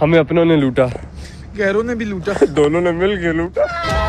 हमें अपनों ने लूटा। गैरों ने भी लूटा। दोनों ने मिल के लूटा।